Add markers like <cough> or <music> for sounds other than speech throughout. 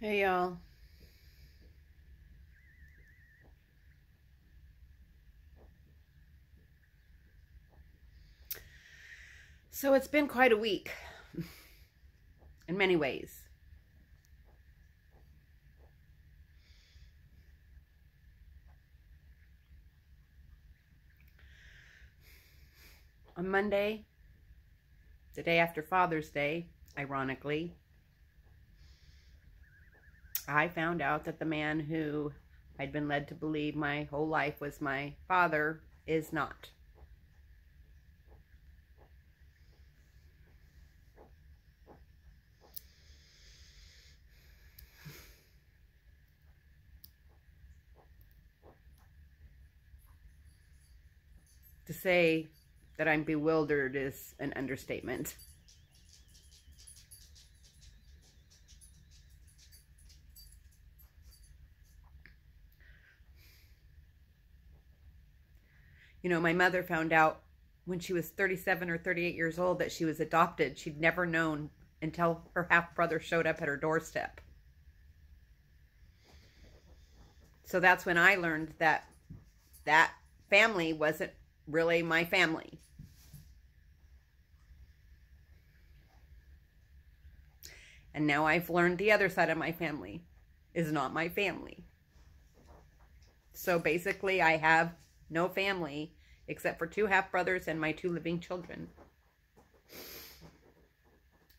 Hey, y'all. So it's been quite a week in many ways. On Monday, the day after Father's Day, ironically, I found out that the man who I'd been led to believe my whole life was my father is not. To say that I'm bewildered is an understatement. You know, my mother found out when she was 37 or 38 years old that she was adopted. She'd never known until her half brother showed up at her doorstep. So that's when I learned that that family wasn't really my family. And now I've learned the other side of my family is not my family. So basically, I have no family except for two half brothers and my two living children.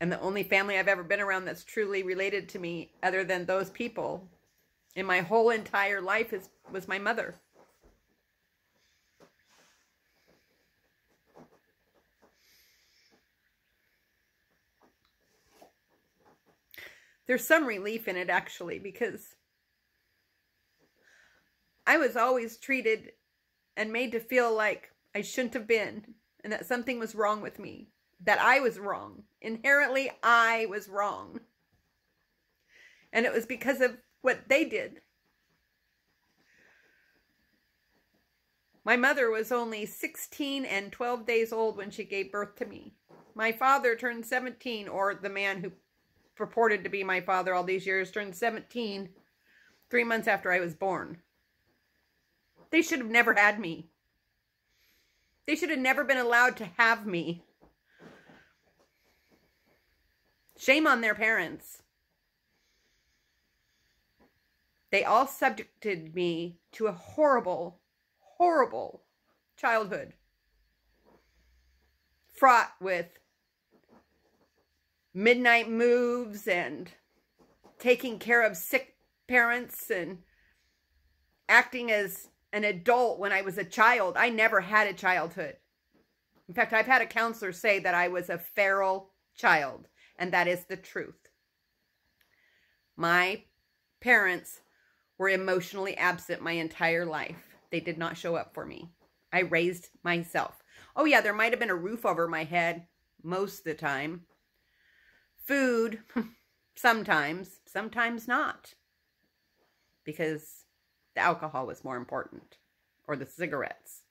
And the only family I've ever been around that's truly related to me, other than those people, in my whole entire life, is was my mother. There's some relief in it, actually, because I was always treated and made to feel like I shouldn't have been and that something was wrong with me, that I was wrong. Inherently, I was wrong. And it was because of what they did. My mother was only 16 and 12 days old when she gave birth to me. My father turned 17, or the man who purported to be my father all these years turned 17 three months after I was born. They should have never had me. They should have never been allowed to have me. Shame on their parents. They all subjected me to a horrible, horrible childhood. Fraught with midnight moves and taking care of sick parents and acting as an adult when I was a child. I never had a childhood. In fact, I've had a counselor say that I was a feral child, and that is the truth. My parents were emotionally absent my entire life. They did not show up for me. I raised myself. Oh, yeah, there might have been a roof over my head most of the time. Food, <laughs> sometimes, sometimes not. Because the alcohol was more important, or the cigarettes.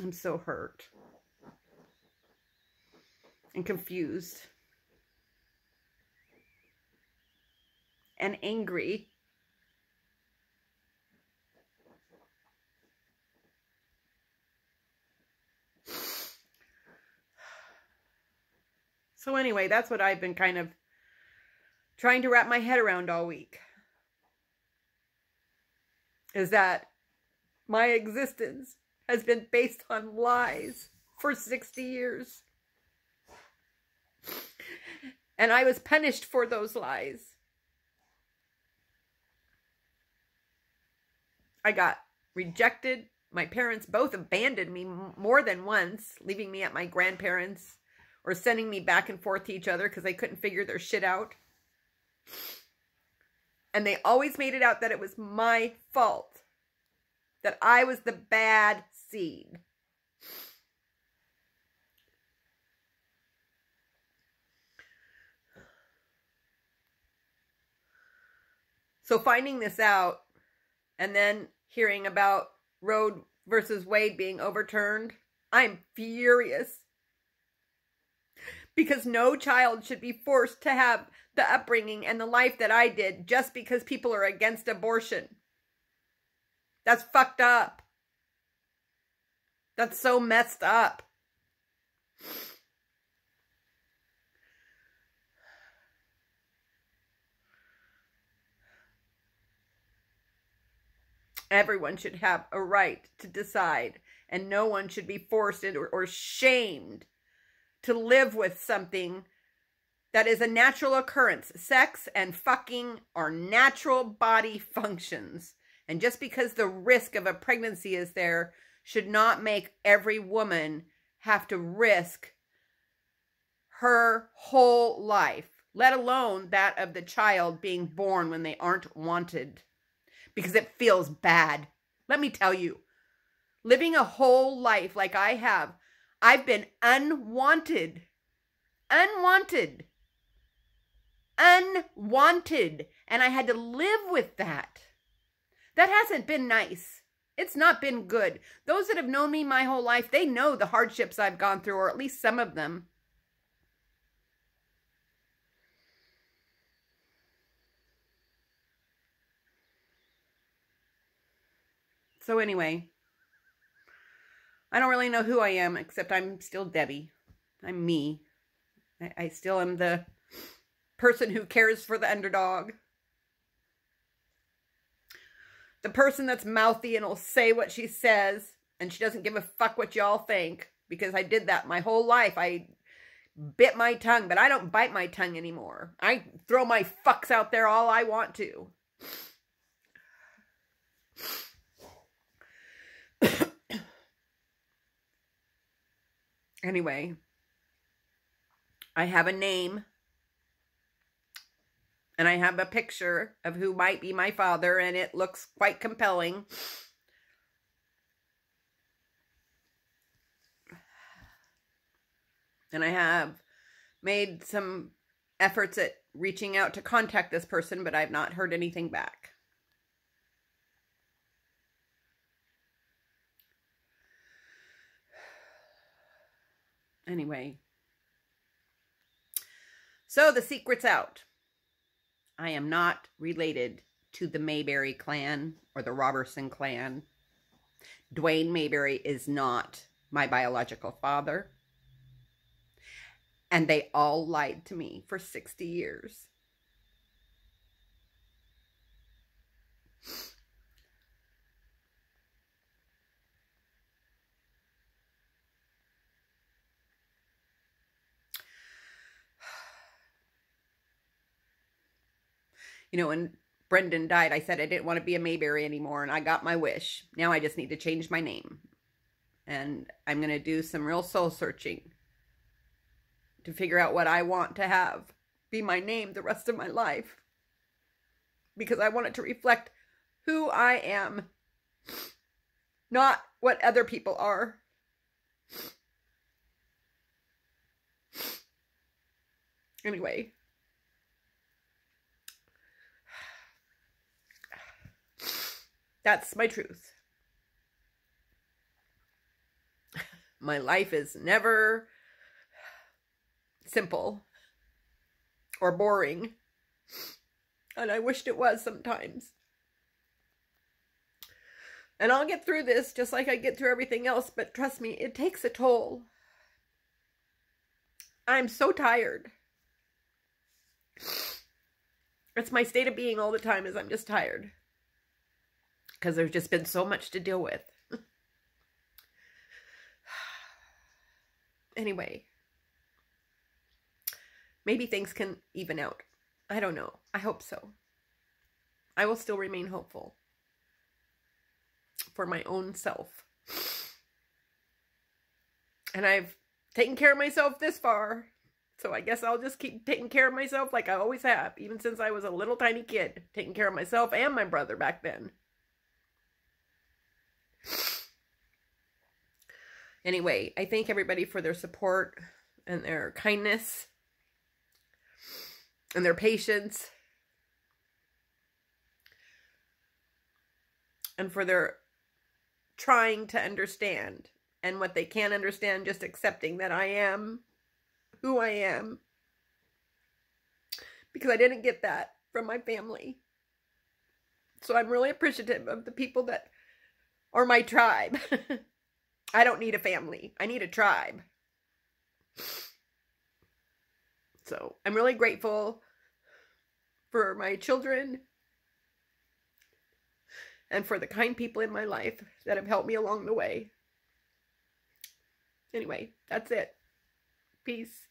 I'm so hurt and confused and angry So anyway, that's what I've been kind of trying to wrap my head around all week. Is that my existence has been based on lies for 60 years. And I was punished for those lies. I got rejected. My parents both abandoned me more than once, leaving me at my grandparents' or sending me back and forth to each other because they couldn't figure their shit out. And they always made it out that it was my fault. That I was the bad seed. So finding this out and then hearing about Roe versus Wade being overturned, I'm furious. Because no child should be forced to have the upbringing and the life that I did just because people are against abortion. That's fucked up. That's so messed up. Everyone should have a right to decide, and no one should be forced or, or shamed to live with something that is a natural occurrence. Sex and fucking are natural body <laughs> functions. And just because the risk of a pregnancy is there should not make every woman have to risk her whole life, let alone that of the child being born when they aren't wanted because it feels bad. Let me tell you, living a whole life like I have, I've been unwanted. Unwanted. Unwanted. And I had to live with that. That hasn't been nice. It's not been good. Those that have known me my whole life, they know the hardships I've gone through, or at least some of them. So anyway, I don't really know who I am, except I'm still Debbie. I'm me. I, I still am the person who cares for the underdog. The person that's mouthy and will say what she says, and she doesn't give a fuck what y'all think, because I did that my whole life. I bit my tongue, but I don't bite my tongue anymore. I throw my fucks out there all I want to. Anyway, I have a name and I have a picture of who might be my father, and it looks quite compelling. And I have made some efforts at reaching out to contact this person, but I've not heard anything back. Anyway. So the secret's out. I am not related to the Mayberry clan or the Roberson clan. Dwayne Mayberry is not my biological father. And they all lied to me for 60 years. You know, when Brendan died, I said I didn't want to be a Mayberry anymore, and I got my wish. Now I just need to change my name. And I'm going to do some real soul searching to figure out what I want to have be my name the rest of my life. Because I want it to reflect who I am, not what other people are. Anyway, That's my truth. My life is never simple or boring. And I wished it was sometimes. And I'll get through this just like I get through everything else, but trust me, it takes a toll. I'm so tired. It's my state of being all the time is I'm just tired because there's just been so much to deal with. <sighs> anyway, maybe things can even out. I don't know. I hope so. I will still remain hopeful for my own self. And I've taken care of myself this far. So I guess I'll just keep taking care of myself like I always have, even since I was a little tiny kid, taking care of myself and my brother back then. Anyway, I thank everybody for their support and their kindness and their patience and for their trying to understand And what they can't understand, just accepting that I am who I am. Because I didn't get that from my family. So I'm really appreciative of the people that are my tribe. <laughs> I don't need a family. I need a tribe. So I'm really grateful for my children and for the kind people in my life that have helped me along the way. Anyway, that's it. Peace.